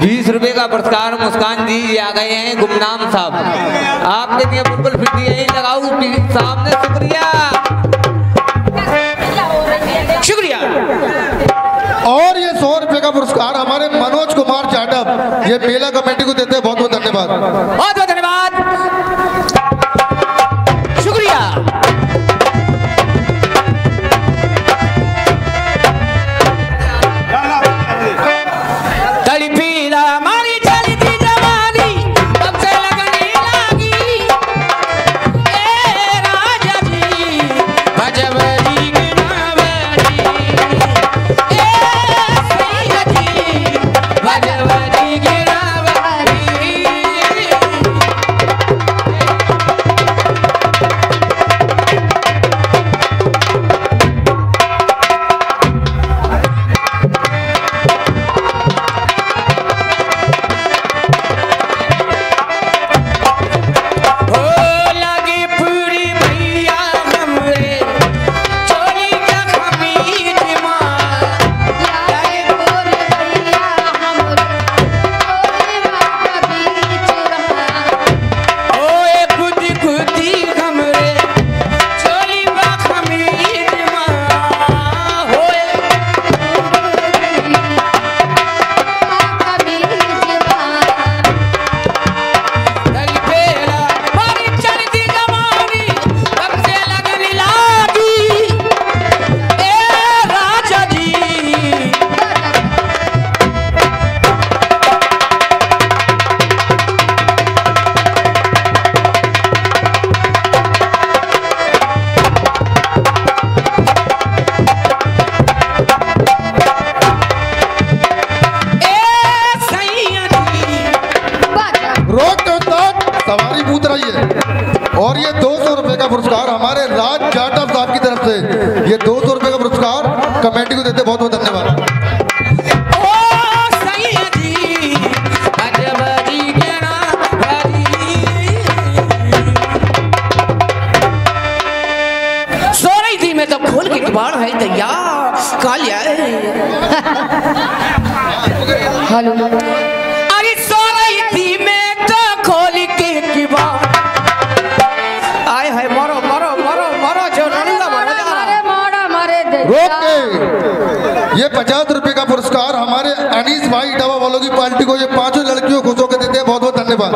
بیس روپے کا پرسکار مسکان جی یہ آ گئے ہیں، گمنام صاحب۔ آپ نے دیا بالکل فٹ یہی لگاؤ صاحب نے شکریہ۔ شکریہ۔ اور یہ سو روپے کا پرسکار ہمارے منوج کمار چاٹب، یہ میلہ کمیٹی کو دیتے ہیں وقت استاد سواری پوت رہی ہے۔ اور یہ دو سو روپے کا پرسکار ہمارے راج جاٹا صاحب کی طرف سے۔ یہ دو سو روپے کا پرسکار کمیٹی کو دیتے بہت بہت دھنیہ واد ہے تیار کال ہلو۔ یہ پچاس روپے کا پرسکار ہمارے انیس بھائی اٹاوا والوں کی پارٹی کو یہ پانچوں لڑکیوں خوش ہو کے دیتے ہیں۔ بہت بہت دھنیہ واد